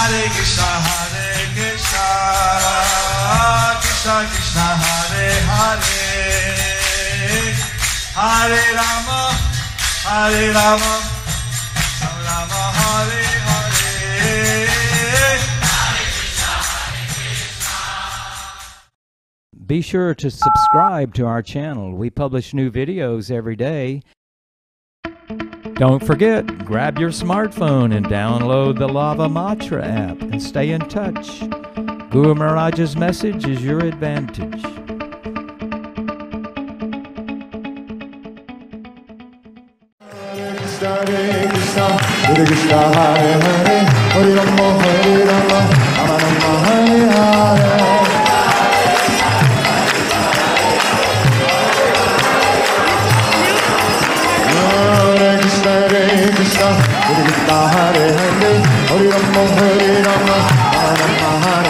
Hare Krishna, Hare Krishna, Krishna Krishna, Hare Hare, Hare Rama, Hare Rama, Rama Hare Hare. Be sure to subscribe to our channel. We publish new videos every day. Don't forget, grab your smartphone and download the Lava Matra app and stay in touch. Guru Maharaj's message is your advantage. Hare Krishna Hare Hare Hare Rama Hare Rama Rama Rama Hare Hare Hare Krishna Hare Hare Hare Rama Hare Rama Rama. Hare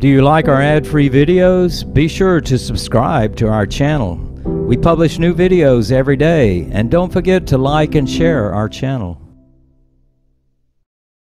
Do you like our ad free videos? Be sure to subscribe to our channel. We publish new videos every day, and don't forget to like and share our channel.